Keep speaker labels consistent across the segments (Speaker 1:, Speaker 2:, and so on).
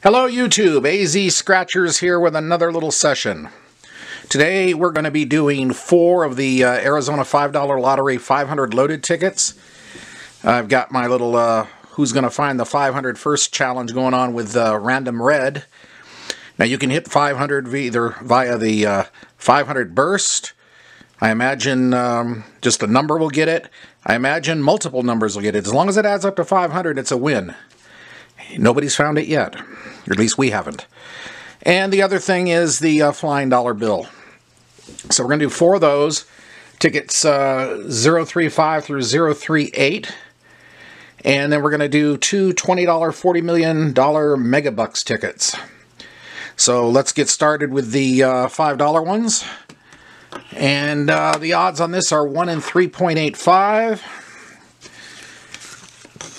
Speaker 1: Hello YouTube, AZ Scratchers here with another little session. Today we're going to be doing four of the uh, Arizona $5 Lottery 500 loaded tickets. I've got my little uh, Who's Gonna Find the 500 First challenge going on with uh, Random Red. Now you can hit 500 either via the uh, 500 Burst. I imagine um, just a number will get it. I imagine multiple numbers will get it. As long as it adds up to 500, it's a win. Nobody's found it yet. Or at least we haven't. And the other thing is the uh, flying dollar bill. So we're going to do four of those. Tickets uh, 035 through 038. And then we're going to do two $20 $40 million Megabucks tickets. So let's get started with the uh, $5 ones. And uh, the odds on this are 1 in 3.85.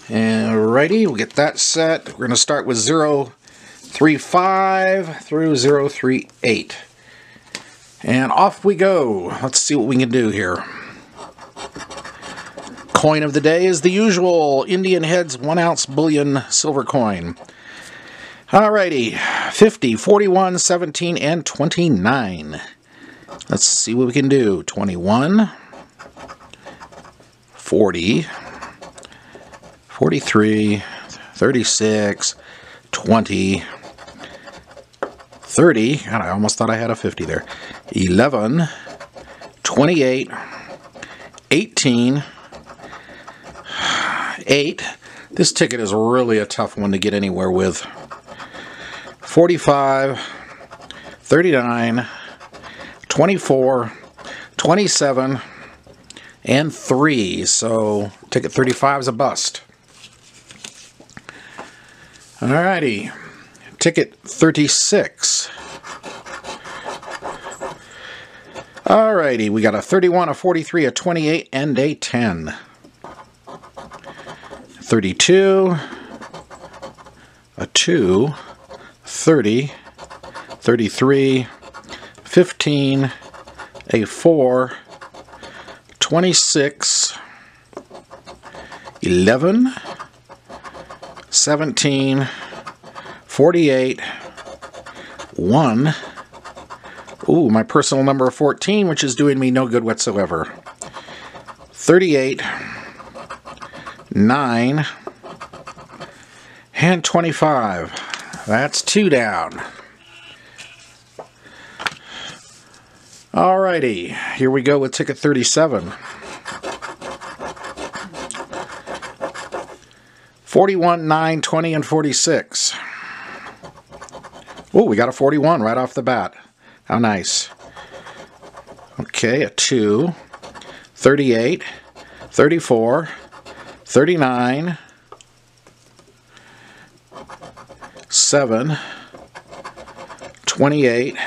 Speaker 1: And righty, we'll get that set. We're going to start with 035 through 038. And off we go. Let's see what we can do here. Coin of the day is the usual Indian Heads 1 ounce bullion silver coin. Alrighty, 50, 41, 17, and 29. Let's see what we can do. 21, 40, 43, 36, 20, 30, God, I almost thought I had a 50 there, 11, 28, 18, 8. This ticket is really a tough one to get anywhere with. 45, 39, 24, 27, and 3. So ticket 35 is a bust. Alrighty, ticket 36. Alrighty, we got a 31, a 43, a 28, and a 10. 32, a 2, 30, 33, 15, a 4, 26, 11, 17, 48, 1. Ooh, my personal number of 14, which is doing me no good whatsoever. 38, 9, and 25. That's two down. Alrighty, here we go with ticket 37. 41, 9, 20, and 46. Oh, we got a 41 right off the bat. How nice. Okay, a 2, 38, 34, 39, 7, 28,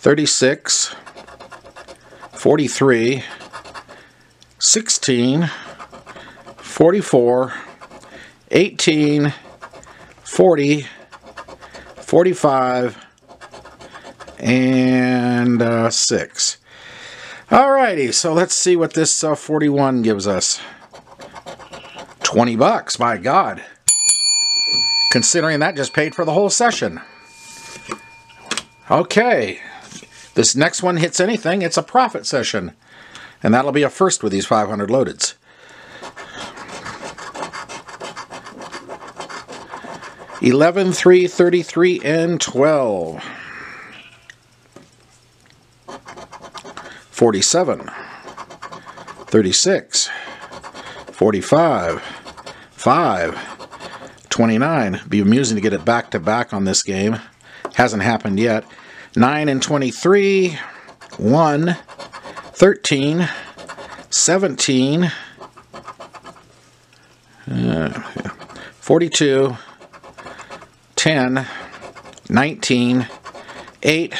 Speaker 1: 36, 43, 16, 44, 18, 40, 45, and uh, 6. Alrighty, so let's see what this uh, 41 gives us. 20 bucks, my God. Considering that just paid for the whole session. Okay, this next one hits anything, it's a profit session. And that'll be a first with these 500 loadeds. 11, 3, 33, and 12. 47, 36, 45, 5, 29. Be amusing to get it back to back on this game. Hasn't happened yet. 9 and 23, 1, 13, 17, uh, 42, 10, 19, 8,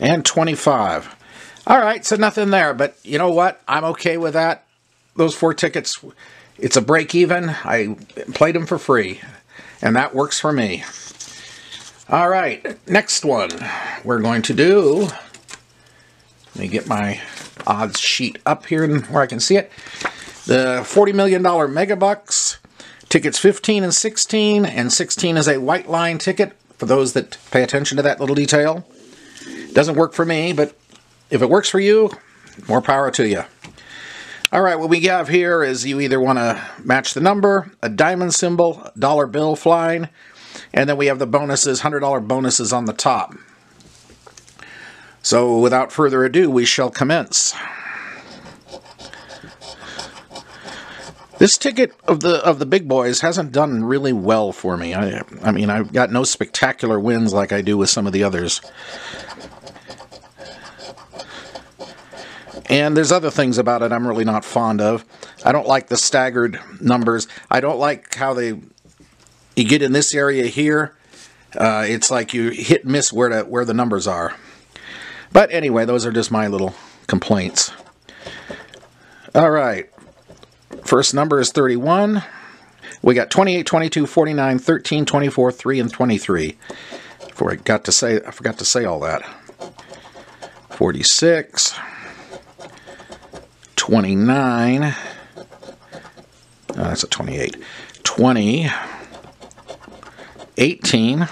Speaker 1: and 25. All right, so nothing there, but you know what? I'm okay with that. Those four tickets, it's a break even. I played them for free, and that works for me. All right, next one we're going to do. Let me get my odds sheet up here where I can see it. The $40 million Megabucks Tickets 15 and 16, and 16 is a white line ticket for those that pay attention to that little detail. Doesn't work for me, but if it works for you, more power to you. All right, what we have here is you either want to match the number, a diamond symbol, dollar bill flying, and then we have the bonuses, $100 bonuses on the top. So without further ado, we shall commence. This ticket of the of the big boys hasn't done really well for me. I I mean I've got no spectacular wins like I do with some of the others. And there's other things about it I'm really not fond of. I don't like the staggered numbers. I don't like how they you get in this area here. Uh, it's like you hit and miss where to, where the numbers are. But anyway, those are just my little complaints. All right. First number is 31. We got 28, 22, 49, 13, 24, 3, and 23. Before I got to say, I forgot to say all that. 46, 29, oh, that's a 28, 20, 18,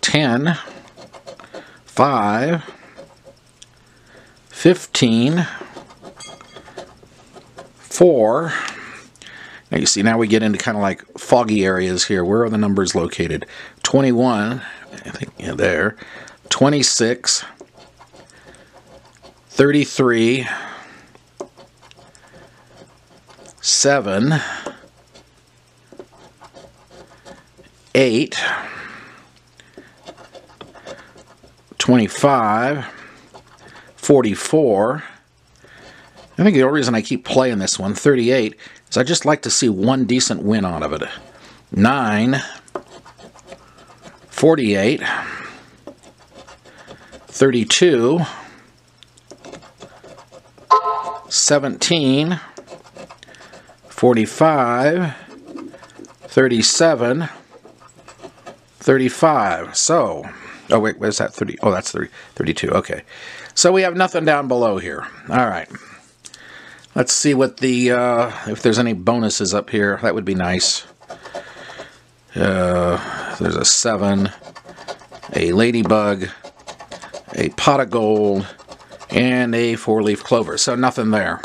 Speaker 1: 10, 5, 15, 4. Now you see, now we get into kind of like foggy areas here. Where are the numbers located? 21, I think, yeah, there. 26, 33, 7, 8, 25, 44, I think the only reason I keep playing this one, 38, is I just like to see one decent win out of it. 9, 48, 32, 17, 45, 37, 35. So, oh wait, where's that 30? Oh, that's 30, 32. Okay. So we have nothing down below here. All right. Let's see what the, uh, if there's any bonuses up here. That would be nice. Uh, there's a 7, a ladybug, a pot of gold, and a four-leaf clover. So nothing there.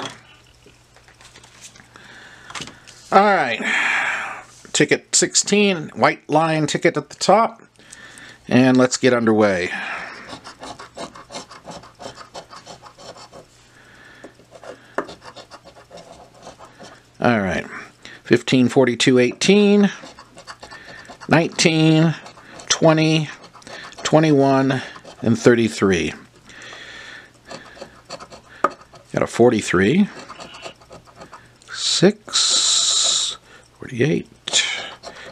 Speaker 1: All right. Ticket 16, white line ticket at the top. And let's get underway. All right. 15, 42, 18, 19, 20, 21, and 33. Got a 43, 6, 48,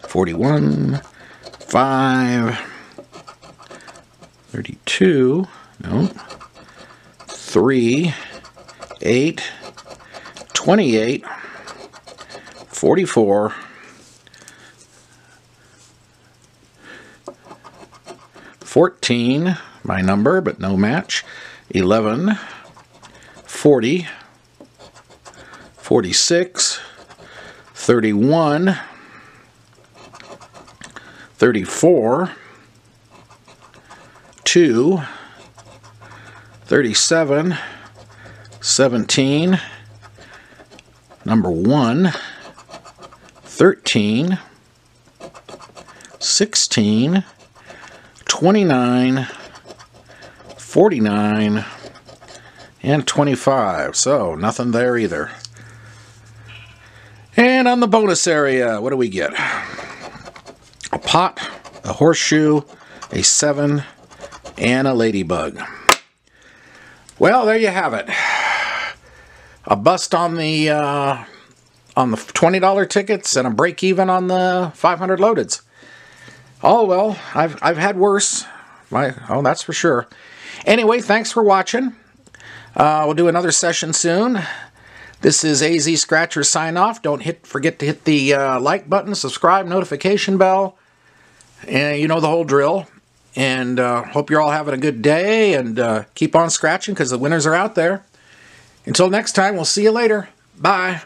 Speaker 1: 41, 5, 32, no, 3, 8, 28, 44, 14, my number, but no match, 11, 40, 46, 31, 34, 2, 37, 17, number 1, 13, 16, 29, 49, and 25. So, nothing there either. And on the bonus area, what do we get? A pot, a horseshoe, a 7, and a ladybug. Well, there you have it. A bust on the uh, on the $20 tickets and a break even on the 500 loadeds. Oh, well, I've, I've had worse. My, oh, that's for sure. Anyway, thanks for watching. Uh, we'll do another session soon. This is AZ Scratcher sign off. Don't hit forget to hit the uh, like button, subscribe, notification bell, and you know the whole drill. And uh, hope you're all having a good day and uh, keep on scratching because the winners are out there. Until next time, we'll see you later. Bye.